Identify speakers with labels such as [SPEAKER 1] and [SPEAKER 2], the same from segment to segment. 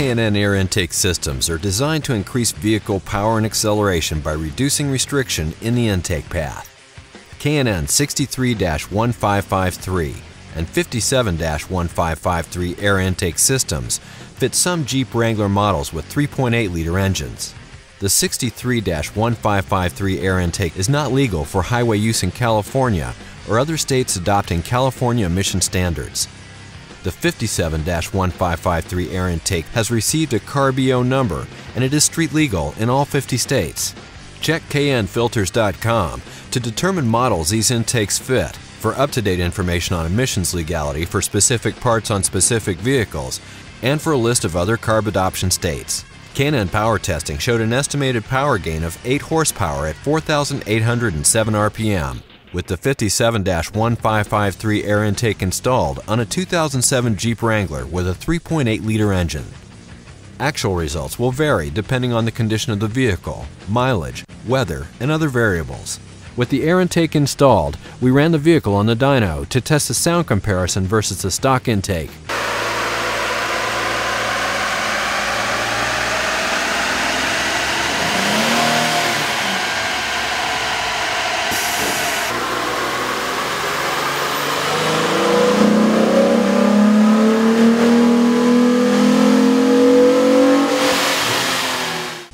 [SPEAKER 1] K&N air intake systems are designed to increase vehicle power and acceleration by reducing restriction in the intake path. K&N 63-1553 and 57-1553 air intake systems fit some Jeep Wrangler models with 3.8-liter engines. The 63-1553 air intake is not legal for highway use in California or other states adopting California emission standards. The 57-1553 air intake has received a CARB-EO number and it is street legal in all 50 states. Check knfilters.com to determine models these intakes fit. For up-to-date information on emissions legality for specific parts on specific vehicles and for a list of other CARB adoption states. K&N power testing showed an estimated power gain of 8 horsepower at 4,807 RPM with the 57-1553 air intake installed on a 2007 Jeep Wrangler with a 3.8-liter engine. Actual results will vary depending on the condition of the vehicle, mileage, weather, and other variables. With the air intake installed, we ran the vehicle on the dyno to test the sound comparison versus the stock intake.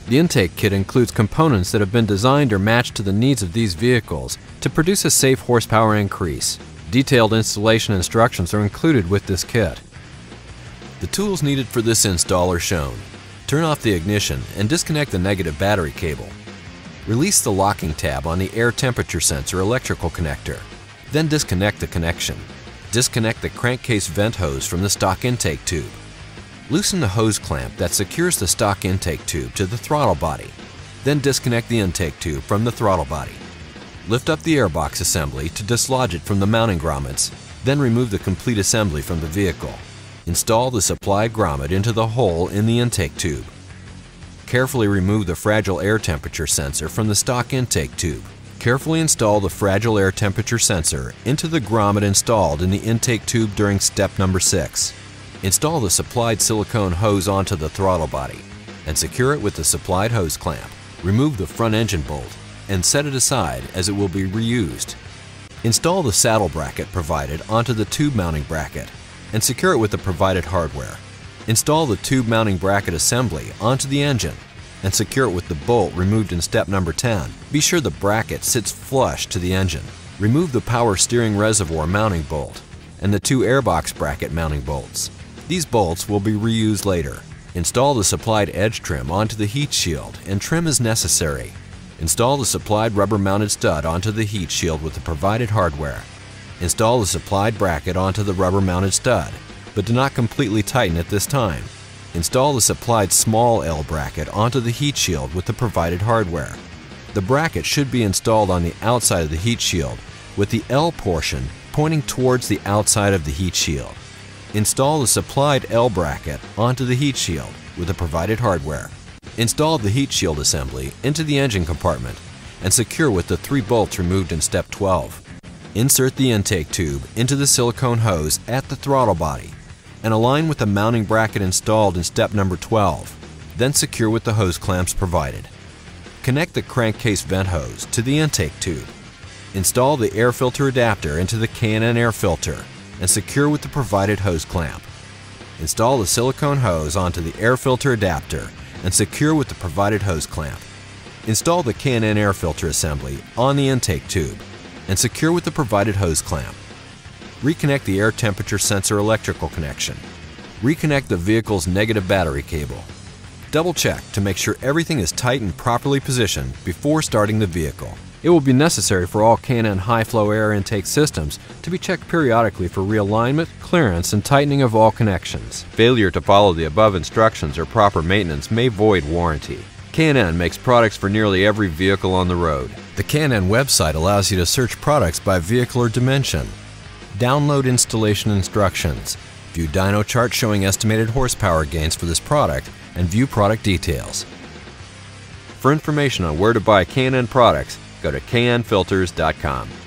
[SPEAKER 1] The intake kit includes components that have been designed or matched to the needs of these vehicles to produce a safe horsepower increase. Detailed installation instructions are included with this kit. The tools needed for this install are shown. Turn off the ignition and disconnect the negative battery cable. Release the locking tab on the air temperature sensor electrical connector. Then disconnect the connection. Disconnect the crankcase vent hose from the stock intake tube. Loosen the hose clamp that secures the stock intake tube to the throttle body. Then disconnect the intake tube from the throttle body. Lift up the airbox assembly to dislodge it from the mounting grommets, then remove the complete assembly from the vehicle. Install the supplied grommet into the hole in the intake tube. Carefully remove the fragile air temperature sensor from the stock intake tube. Carefully install the fragile air temperature sensor into the grommet installed in the intake tube during step number 6. Install the supplied silicone hose onto the throttle body and secure it with the supplied hose clamp. Remove the front engine bolt and set it aside as it will be reused. Install the saddle bracket provided onto the tube mounting bracket and secure it with the provided hardware. Install the tube mounting bracket assembly onto the engine and secure it with the bolt removed in step number 10. Be sure the bracket sits flush to the engine. Remove the power steering reservoir mounting bolt and the two airbox bracket mounting bolts. These bolts will be reused later. Install the supplied edge trim onto the heat shield and trim as necessary. Install the supplied rubber mounted stud onto the heat shield with the provided hardware. Install the supplied bracket onto the rubber mounted stud, but do not completely tighten at this time. Install the supplied small L bracket onto the heat shield with the provided hardware. The bracket should be installed on the outside of the heat shield, with the L portion pointing towards the outside of the heat shield. Install the supplied L bracket onto the heat shield with the provided hardware. Install the heat shield assembly into the engine compartment and secure with the three bolts removed in step 12. Insert the intake tube into the silicone hose at the throttle body and align with the mounting bracket installed in step number 12. Then secure with the hose clamps provided. Connect the crankcase vent hose to the intake tube. Install the air filter adapter into the K&N air filter and secure with the provided hose clamp. Install the silicone hose onto the air filter adapter and secure with the provided hose clamp. Install the K&N air filter assembly on the intake tube and secure with the provided hose clamp. Reconnect the air temperature sensor electrical connection. Reconnect the vehicle's negative battery cable. Double check to make sure everything is tight and properly positioned before starting the vehicle. It will be necessary for all K&N high-flow air intake systems to be checked periodically for realignment, clearance, and tightening of all connections. Failure to follow the above instructions or proper maintenance may void warranty. K&N makes products for nearly every vehicle on the road. The K&N website allows you to search products by vehicle or dimension. Download installation instructions, view dyno charts showing estimated horsepower gains for this product, and view product details. For information on where to buy K&N products, go to knfilters.com.